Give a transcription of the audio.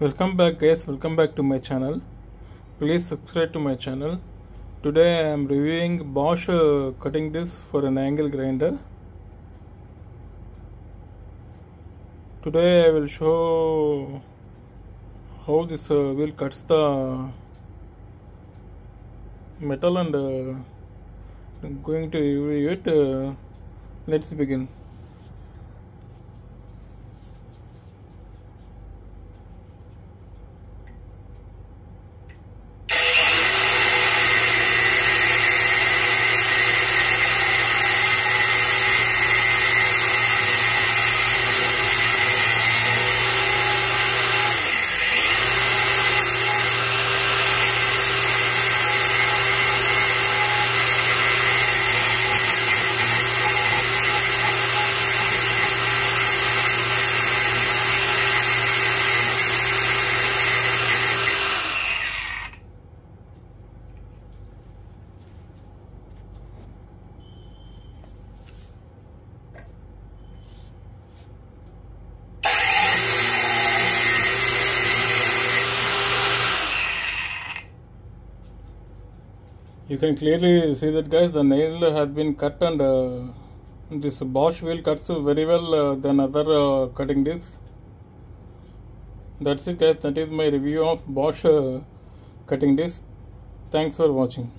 welcome back guys. Welcome back to my channel. Please subscribe to my channel. Today i am reviewing bosch uh, cutting disc for an angle grinder. Today i will show how this uh, wheel cuts the metal and uh, going to review it uh, let's begin You can clearly see that guys the nail has been cut and uh, this Bosch wheel cuts very well uh, than other uh, cutting discs. That's it guys that is my review of Bosch uh, cutting disc. Thanks for watching.